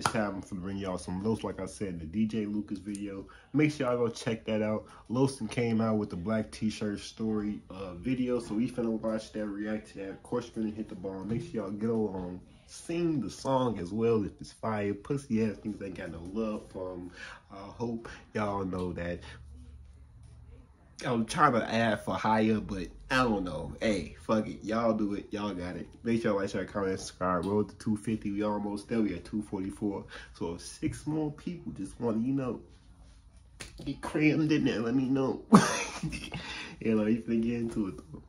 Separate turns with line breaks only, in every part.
to bring y'all some Los, like I said, in the DJ Lucas video. Make sure y'all go check that out. Loston came out with the black t-shirt story uh, video, so we finna watch that, react to that. Of course, finna hit the ball. Make sure y'all get along. Sing the song as well if it's fire. Pussy ass things ain't got no love them. I hope y'all know that I'm trying to add for higher, but I don't know. Hey, fuck it. Y'all do it. Y'all got it. Make sure like, share, comment, subscribe. Roll to 250. We almost there. We at 244. So six more people just want to, you know, get crammed in there, let me know. you know, you get into it though.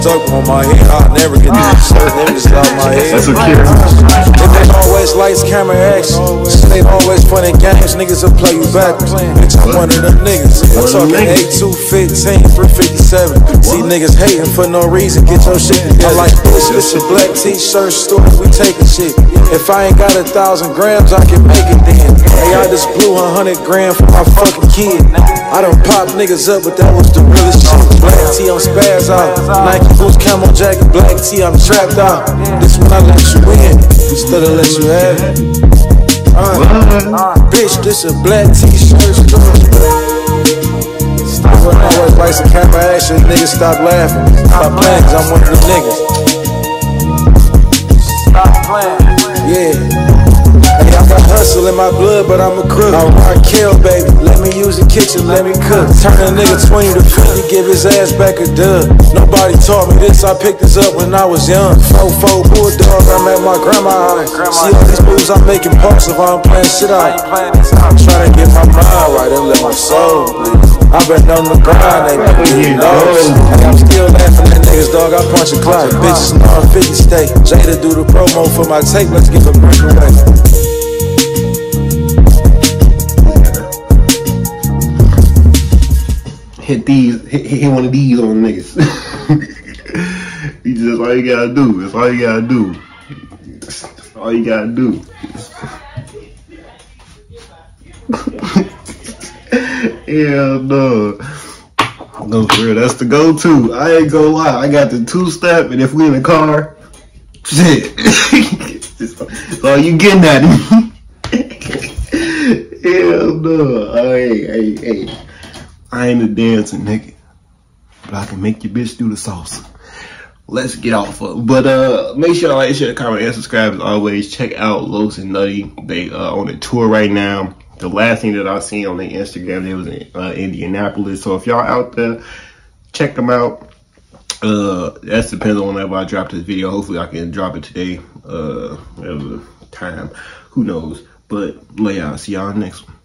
Stuck on my head. I'll never get. Never just out my head.
That's a kid.
It ain't always lights, camera, action. Ain't always fun and games. Niggas will play you backwards. Bitch, I'm one of them niggas. I'm talking 8215, 357. See niggas hating for no reason. Get your shit together. I'm like, bitch, this a black t-shirt store. We taking shit. If I ain't got a thousand grams, I can make it then. Hey, I just blew a hundred grand for my fucking kid. I done pop niggas up, but that was the realest shit. Black tee, I'm spaz out. Nike boots, camo jacket, black tee, I'm trapped out. This when I let you in, instead of let you have it. Uh, bitch, this a black t-shirt store. Camera niggas stop laughing. Stop playing, cause I'm one of the niggas. Stop playing. Yeah. Hey, I got hustle in my blood, but I'm a crook. I'm rock kill, baby. Let me use the kitchen, let me cook. Turn a nigga 20 to 50, give his ass back a dub. Nobody taught me this, I picked this up when I was young. Fofo bulldog, I'm at my grandma house. See all these moves I'm making impulsive, I'm playing shit out. I'm trying to get my mind right and let my soul bleed. I've been on the grind, ain't never getting lost. I'm still laughing at niggas, dog. I punch a clock. Bitches know I'm 50 stay. Jada do the promo for my tape, let's give a breakaway.
Hit these, hit, hit one of these on niggas. you just all you gotta do. That's all you gotta do. That's all you gotta do. Yeah, no. No, for real, that's the go-to. I ain't gonna lie. I got the two-step, and if we in the car, shit. all you getting at me. Hell no. Hey, hey, hey. I ain't a dancing nigga, but I can make your bitch do the salsa. Let's get off of. But uh, make sure to like, share, comment, and subscribe as always. Check out Los and Nutty. They uh on a tour right now. The last thing that I seen on their Instagram, they was in uh, Indianapolis. So if y'all out there, check them out. Uh, that depends on whenever I drop this video. Hopefully I can drop it today. Uh, whatever time, who knows. But out. See y'all next one.